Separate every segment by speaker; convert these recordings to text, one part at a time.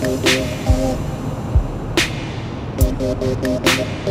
Speaker 1: Thank you.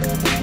Speaker 2: Not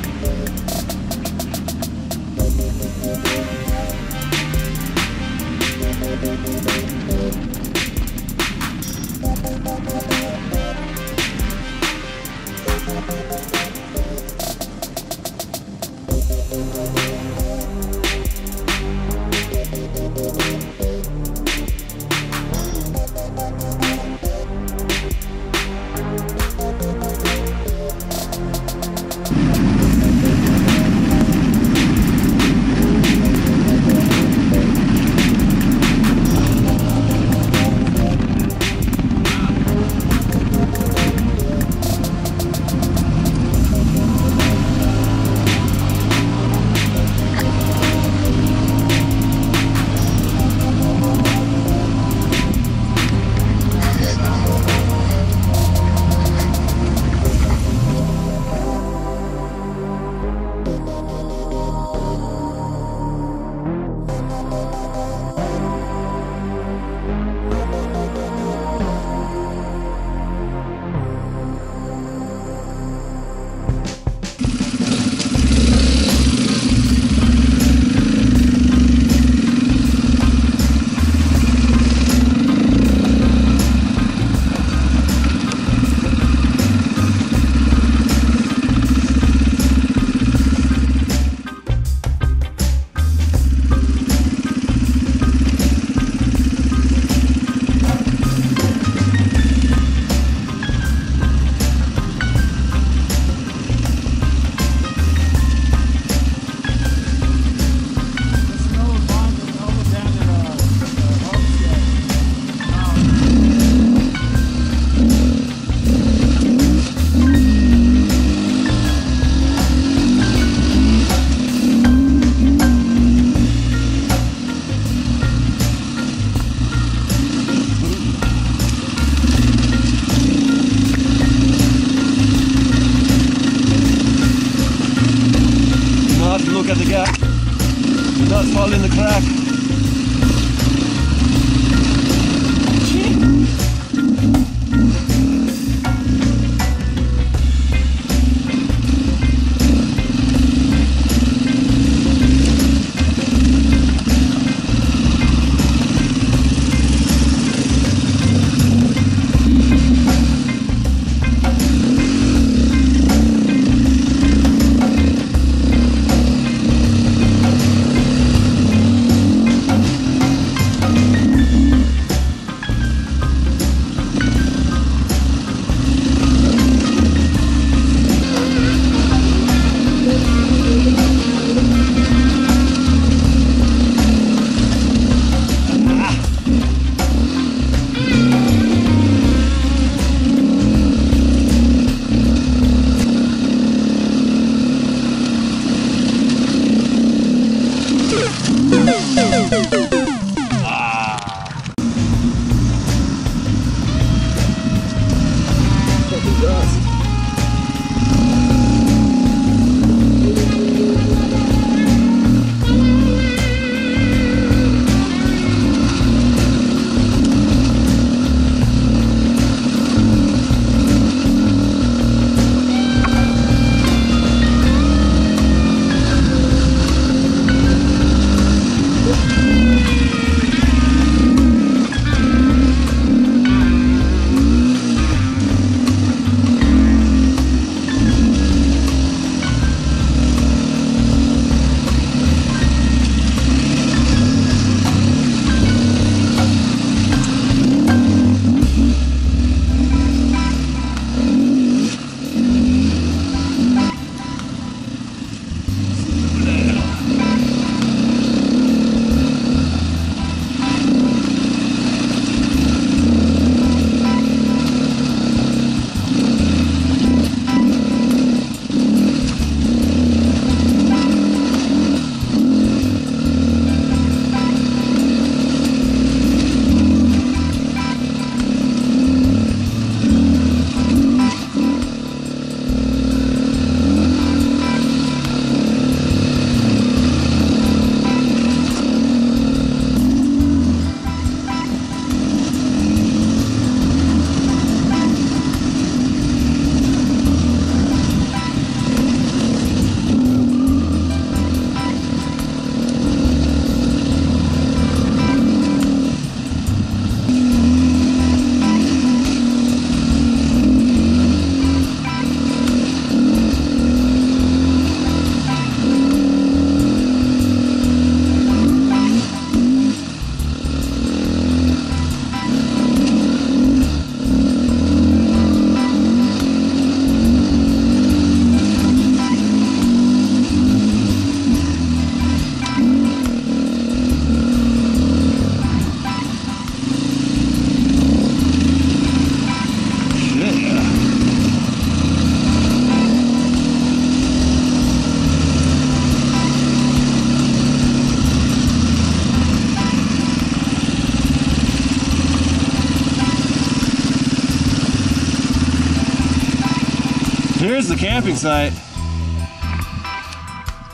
Speaker 1: Here's the camping site.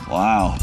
Speaker 1: Wow.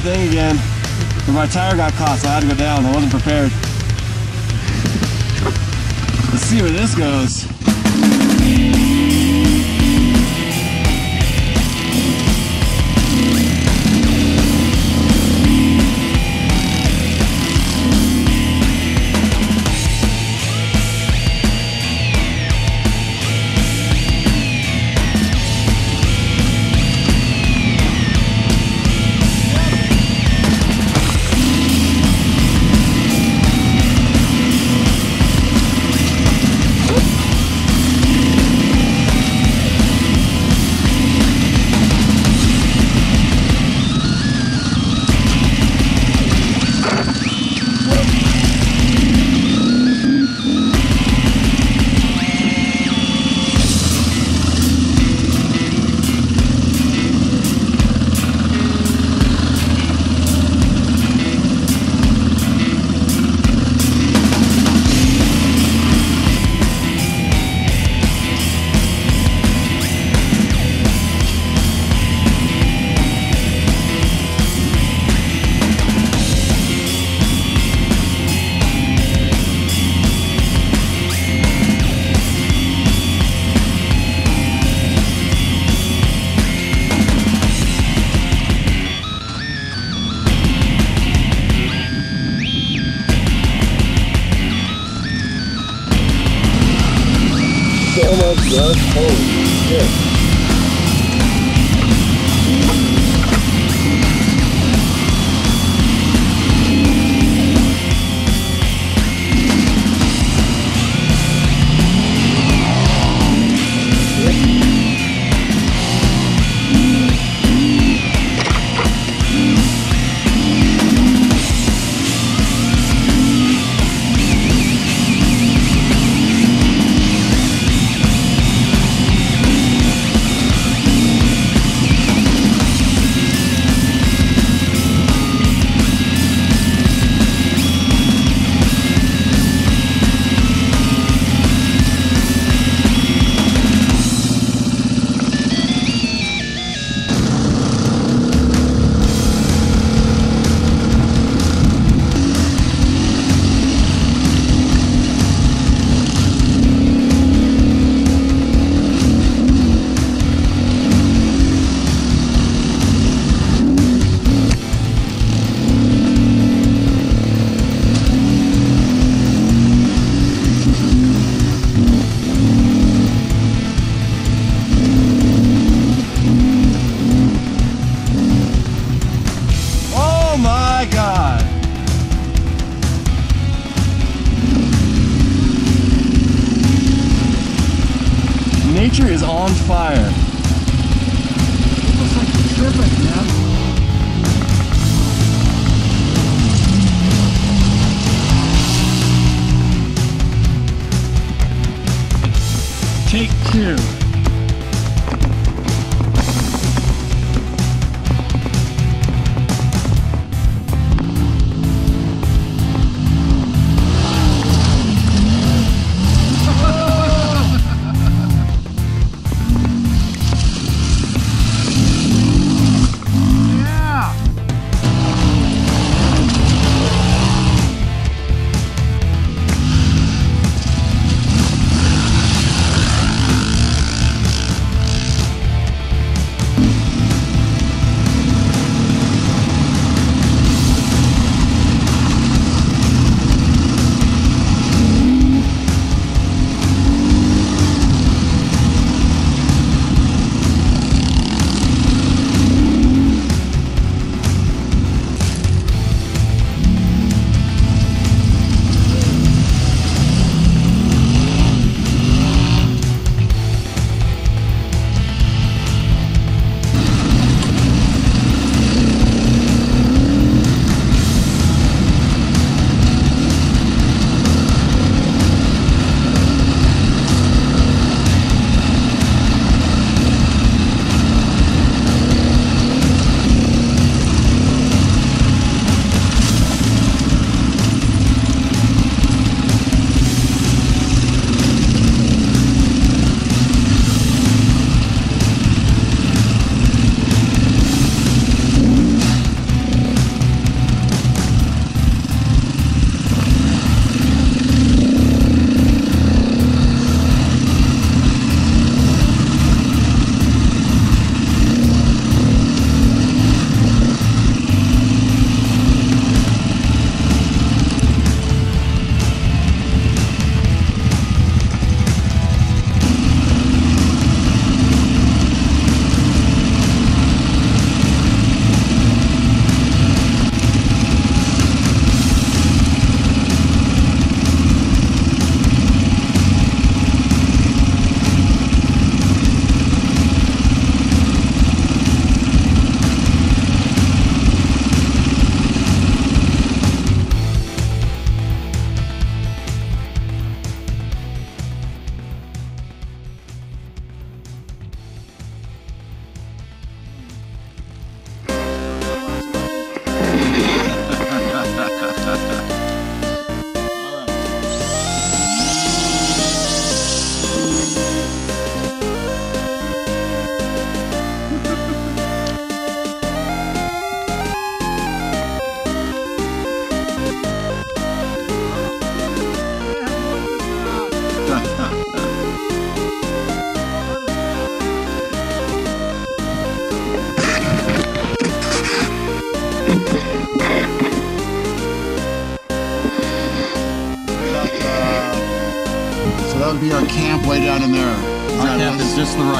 Speaker 1: Thing again. But my tire got caught, so I had to go down. I wasn't prepared. Let's see where this goes.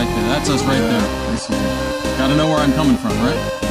Speaker 1: Right there. That's us right there. Got to know where I'm coming from, right?